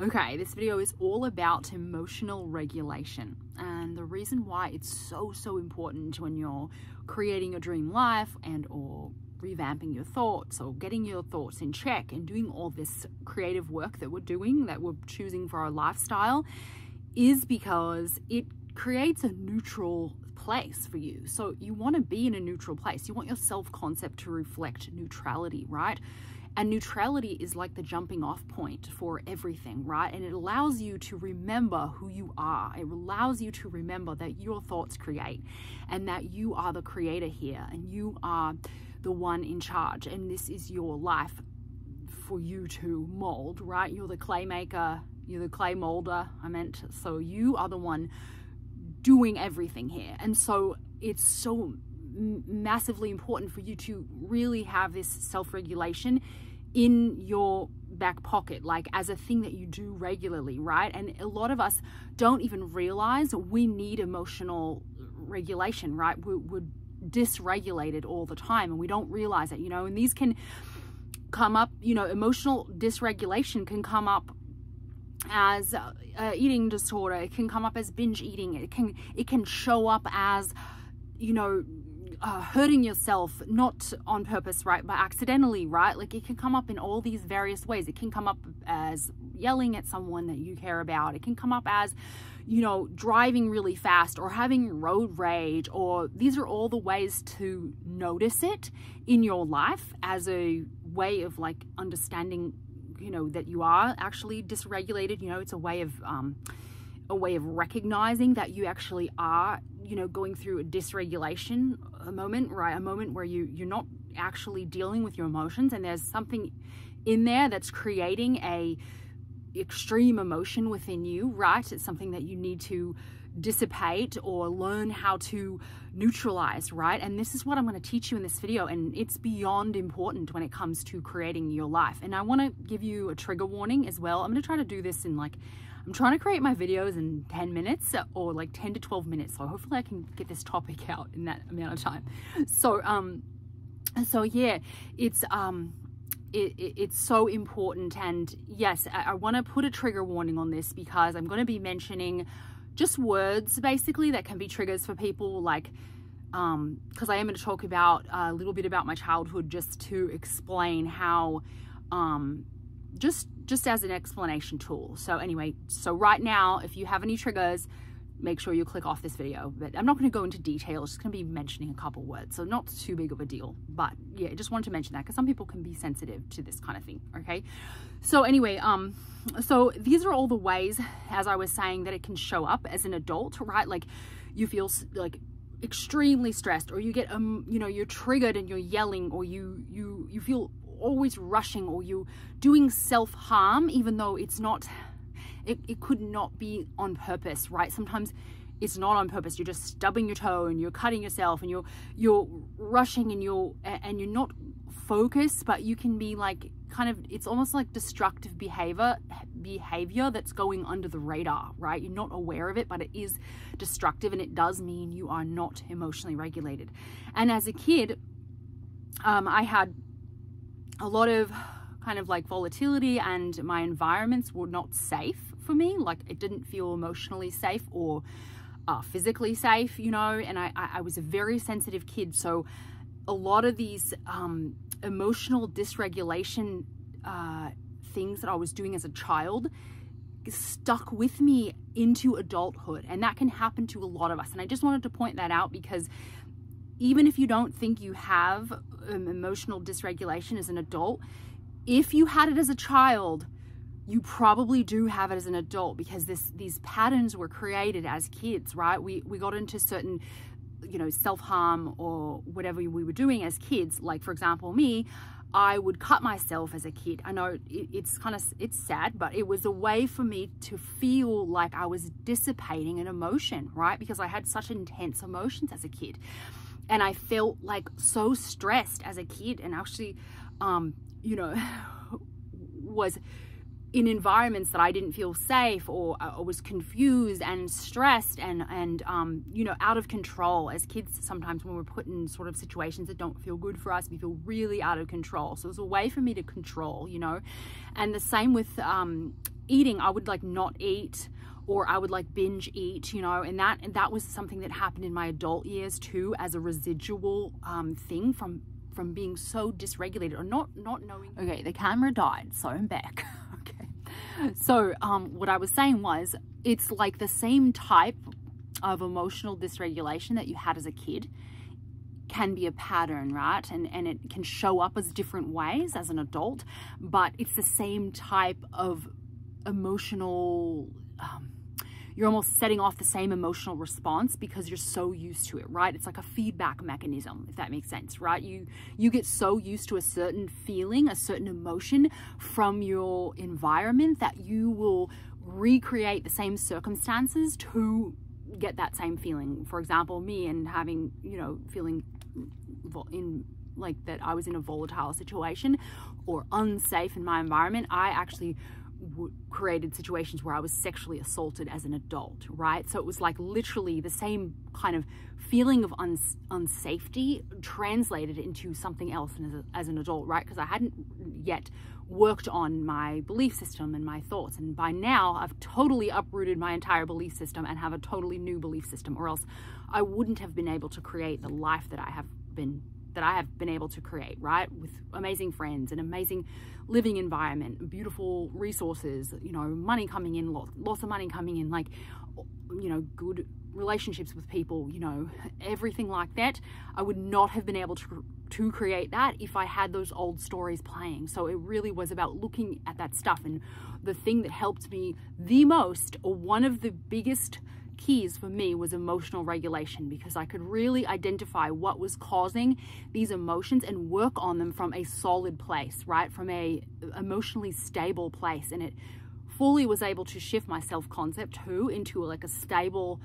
Okay, this video is all about emotional regulation and the reason why it's so so important when you're creating a dream life and or revamping your thoughts or getting your thoughts in check and doing all this creative work that we're doing that we're choosing for our lifestyle is because it creates a neutral place for you. So you want to be in a neutral place. You want your self-concept to reflect neutrality, right? And neutrality is like the jumping off point for everything, right? And it allows you to remember who you are. It allows you to remember that your thoughts create and that you are the creator here and you are the one in charge. And this is your life for you to mold, right? You're the clay maker, you're the clay molder, I meant. So you are the one doing everything here. And so it's so massively important for you to really have this self-regulation in your back pocket, like as a thing that you do regularly, right? And a lot of us don't even realize we need emotional regulation, right? We're, we're dysregulated all the time and we don't realize it, you know, and these can come up, you know, emotional dysregulation can come up as uh, eating disorder it can come up as binge eating it can it can show up as you know uh, hurting yourself not on purpose right but accidentally right? Like it can come up in all these various ways. It can come up as yelling at someone that you care about. It can come up as you know driving really fast or having road rage or these are all the ways to notice it in your life as a way of like understanding you know that you are actually dysregulated. You know it's a way of um, a way of recognizing that you actually are you know going through a dysregulation a moment right a moment where you you're not actually dealing with your emotions and there's something in there that's creating a extreme emotion within you right it's something that you need to dissipate or learn how to neutralize, right? And this is what I'm going to teach you in this video. And it's beyond important when it comes to creating your life. And I want to give you a trigger warning as well. I'm going to try to do this in like, I'm trying to create my videos in 10 minutes or like 10 to 12 minutes. So hopefully I can get this topic out in that amount of time. So, um, so yeah, it's, um, it, it, it's so important and yes I, I want to put a trigger warning on this because I'm going to be mentioning just words basically that can be triggers for people like um because I am going to talk about a little bit about my childhood just to explain how um just just as an explanation tool so anyway so right now if you have any triggers make sure you click off this video. But I'm not going to go into detail, it's just going to be mentioning a couple words. So not too big of a deal. But yeah, I just wanted to mention that because some people can be sensitive to this kind of thing. Okay. So anyway, um, so these are all the ways, as I was saying, that it can show up as an adult, right? Like you feel like extremely stressed or you get um you know you're triggered and you're yelling or you you you feel always rushing or you doing self-harm even though it's not it, it could not be on purpose, right? Sometimes it's not on purpose. You're just stubbing your toe and you're cutting yourself and you're you're rushing and you're and you're not focused, but you can be like kind of it's almost like destructive behavior behavior that's going under the radar, right? You're not aware of it, but it is destructive and it does mean you are not emotionally regulated. And as a kid, um, I had a lot of kind of like volatility and my environments were not safe for me. Like it didn't feel emotionally safe or uh, physically safe, you know, and I, I was a very sensitive kid. So a lot of these um, emotional dysregulation uh, things that I was doing as a child stuck with me into adulthood. And that can happen to a lot of us. And I just wanted to point that out because even if you don't think you have um, emotional dysregulation as an adult, if you had it as a child, you probably do have it as an adult because this these patterns were created as kids, right? We we got into certain you know self-harm or whatever we were doing as kids. Like for example me i would cut myself as a kid. I know it, it's kind of it's sad but it was a way for me to feel like i was dissipating an emotion right? Because i had such intense emotions as a kid and i felt like so stressed as a kid and actually um you know was in environments that I didn't feel safe or, uh, or was confused and stressed and and um, you know out of control as kids sometimes when we're put in sort of situations that don't feel good for us we feel really out of control. So it was a way for me to control you know? And the same with um, eating, I would like not eat or I would like binge eat, you know, and that and that was something that happened in my adult years too, as a residual um, thing from from being so dysregulated or not not knowing. Okay, the camera died, so I'm back. okay, so um, what I was saying was, it's like the same type of emotional dysregulation that you had as a kid can be a pattern, right? And and it can show up as different ways as an adult, but it's the same type of emotional um, you're almost setting off the same emotional response because you're so used to it, right? It's like a feedback mechanism, if that makes sense, right? You you get so used to a certain feeling, a certain emotion from your environment that you will recreate the same circumstances to get that same feeling. For example, me and having, you know, feeling in like that I was in a volatile situation or unsafe in my environment, I actually created situations where I was sexually assaulted as an adult, right? So it was like literally the same kind of feeling of uns unsafety translated into something else as, a, as an adult, right? Because I hadn't yet worked on my belief system and my thoughts. And by now, I've totally uprooted my entire belief system and have a totally new belief system, or else I wouldn't have been able to create the life that I have been that I have been able to create, right? With amazing friends, an amazing living environment, beautiful resources, you know, money coming in, lots, lots of money coming in, like, you know, good relationships with people, you know, everything like that. I would not have been able to to create that if I had those old stories playing. So it really was about looking at that stuff and the thing that helped me the most or one of the biggest keys for me was emotional regulation because I could really identify what was causing these emotions and work on them from a solid place, right? From a emotionally stable place. And it fully was able to shift my self-concept too into like a stable,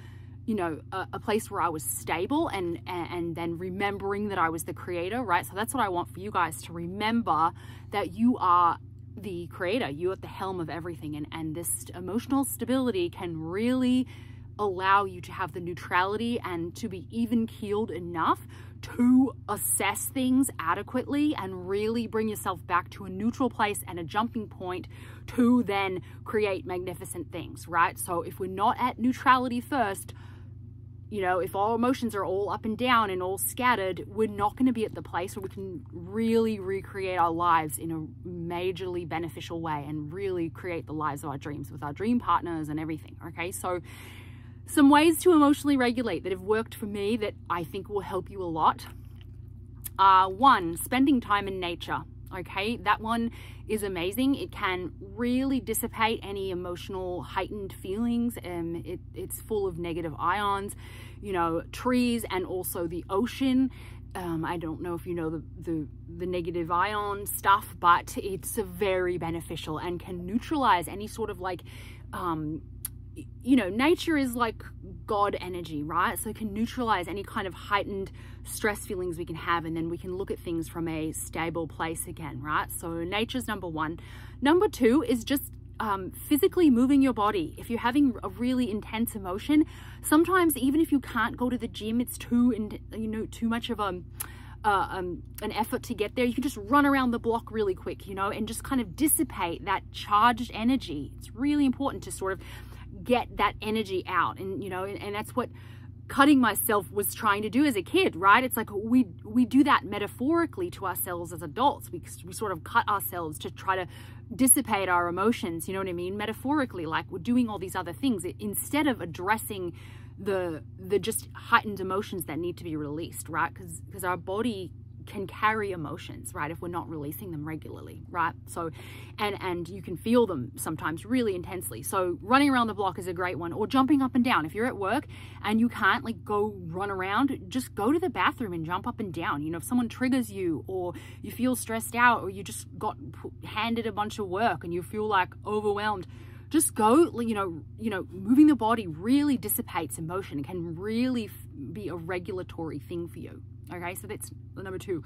you know, a, a, place where I was stable and, and and then remembering that I was the creator, right? So that's what I want for you guys to remember that you are the creator, you at the helm of everything and and this emotional stability can really allow you to have the neutrality and to be even keeled enough to assess things adequately and really bring yourself back to a neutral place and a jumping point to then create magnificent things, right? So if we're not at neutrality first, you know, if our emotions are all up and down and all scattered, we're not going to be at the place where we can really recreate our lives in a majorly beneficial way and really create the lives of our dreams with our dream partners and everything. Okay. So some ways to emotionally regulate that have worked for me that I think will help you a lot are one, spending time in nature. Okay, that one is amazing. It can really dissipate any emotional heightened feelings. Um, it, it's full of negative ions, you know, trees and also the ocean. Um, I don't know if you know the, the, the negative ion stuff, but it's very beneficial and can neutralize any sort of like um, you know, nature is like God energy, right? So it can neutralize any kind of heightened stress feelings we can have, and then we can look at things from a stable place again, right? So nature's number one. Number two is just um, physically moving your body. If you're having a really intense emotion, sometimes even if you can't go to the gym, it's too, in, you know, too much of a uh, um, an effort to get there, you can just run around the block really quick, you know, and just kind of dissipate that charged energy. It's really important to sort of get that energy out. And, you know, and, and that's what cutting myself was trying to do as a kid, right? It's like we we do that metaphorically to ourselves as adults. We, we sort of cut ourselves to try to dissipate our emotions, you know what I mean? Metaphorically, like we're doing all these other things instead of addressing the the just heightened emotions that need to be released, right? Because because our body can carry emotions right if we're not releasing them regularly right? So and and you can feel them sometimes really intensely. So running around the block is a great one or jumping up and down. If you're at work and you can't like go run around just go to the bathroom and jump up and down. You know if someone triggers you or you feel stressed out or you just got handed a bunch of work and you feel like overwhelmed just go you know you know moving the body really dissipates emotion. It can really be a regulatory thing for you Okay, so that's number two.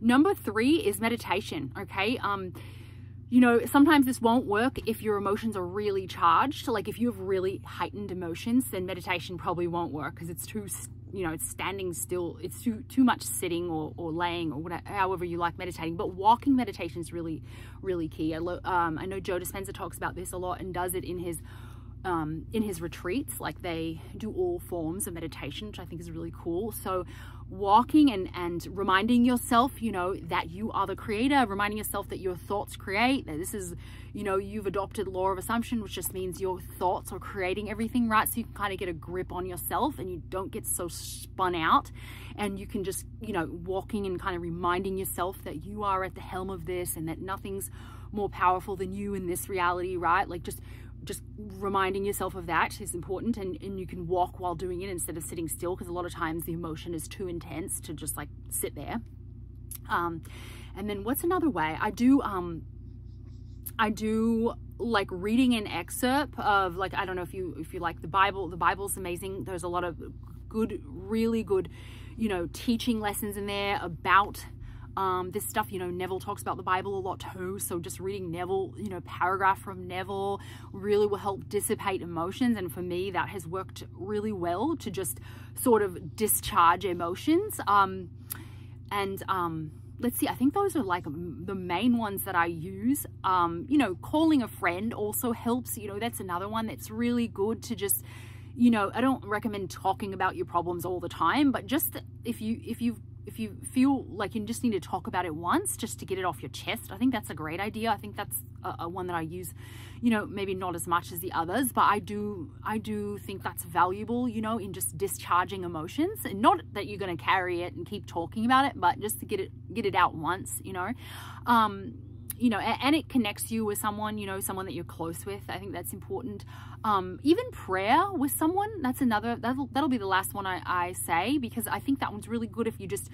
Number three is meditation. Okay, um, you know, sometimes this won't work if your emotions are really charged. Like if you have really heightened emotions, then meditation probably won't work because it's too you know, it's standing still. It's too too much sitting or, or laying or whatever, however you like meditating. But walking meditation is really, really key. I, um, I know Joe Dispenza talks about this a lot and does it in his um, in his retreats. Like they do all forms of meditation, which I think is really cool. So walking and, and reminding yourself, you know, that you are the creator, reminding yourself that your thoughts create, that this is, you know, you've adopted law of assumption, which just means your thoughts are creating everything, right? So you can kind of get a grip on yourself and you don't get so spun out and you can just, you know, walking and kind of reminding yourself that you are at the helm of this and that nothing's more powerful than you in this reality, right? Like just just reminding yourself of that is important and, and you can walk while doing it instead of sitting still because a lot of times the emotion is too intense to just like sit there. Um, and then what's another way? I do um, i do like reading an excerpt of like i don't know if you if you like the bible the bible's amazing. There's a lot of good really good you know teaching lessons in there about um, this stuff, you know, Neville talks about the Bible a lot too. So just reading Neville, you know, paragraph from Neville really will help dissipate emotions. And for me, that has worked really well to just sort of discharge emotions. Um, and um, let's see, I think those are like the main ones that I use. Um, you know, calling a friend also helps. You know, that's another one that's really good to just you know i don't recommend talking about your problems all the time but just if you if you've if you feel like you just need to talk about it once just to get it off your chest, I think that's a great idea. I think that's a, a, one that I use, you know, maybe not as much as the others, but I do, I do think that's valuable, you know, in just discharging emotions and not that you're going to carry it and keep talking about it, but just to get it, get it out once, you know. Um, you know, and, it connects you with someone, you know, someone that you're close with. I think that's important. Um, even prayer with someone, that's another, that'll, that'll be the last one I, I say, because I think that one's really good if you just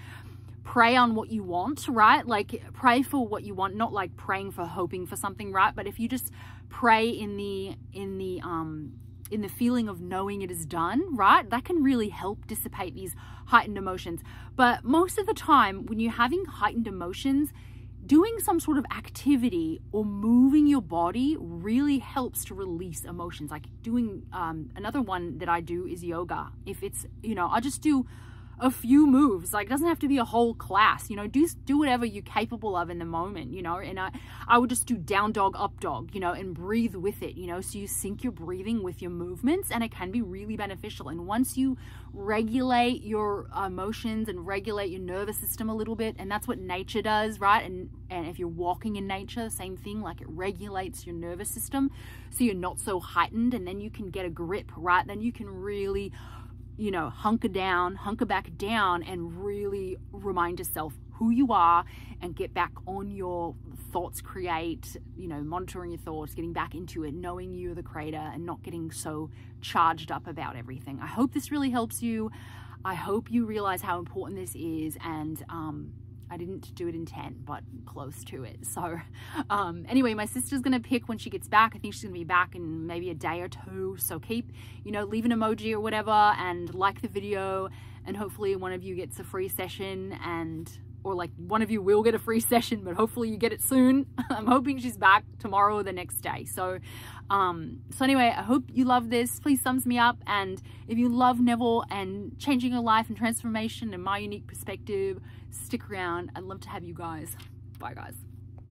pray on what you want, right? Like pray for what you want, not like praying for hoping for something, right? But if you just pray in the, in the, um, in the feeling of knowing it is done, right? That can really help dissipate these heightened emotions. But most of the time, when you're having heightened emotions, doing some sort of activity or moving your body really helps to release emotions. Like doing um, another one that i do is yoga. If it's you know I'll just do a few moves. Like it doesn't have to be a whole class you know do do whatever you're capable of in the moment you know and i i would just do down dog up dog you know and breathe with it you know so you sync your breathing with your movements and it can be really beneficial. And once you regulate your emotions and regulate your nervous system a little bit and that's what nature does right? And and if you're walking in nature same thing like it regulates your nervous system so you're not so heightened and then you can get a grip right? Then you can really you know, hunker down, hunker back down, and really remind yourself who you are and get back on your thoughts, create, you know, monitoring your thoughts, getting back into it, knowing you're the creator, and not getting so charged up about everything. I hope this really helps you. I hope you realize how important this is and, um, I didn't do it in 10, but close to it. So um, anyway, my sister's going to pick when she gets back. I think she's going to be back in maybe a day or two. So keep, you know, leave an emoji or whatever and like the video. And hopefully one of you gets a free session and or like one of you will get a free session, but hopefully you get it soon. I'm hoping she's back tomorrow or the next day. So, um, so anyway, I hope you love this. Please thumbs me up. And if you love Neville and changing your life and transformation and my unique perspective, stick around. I'd love to have you guys. Bye guys.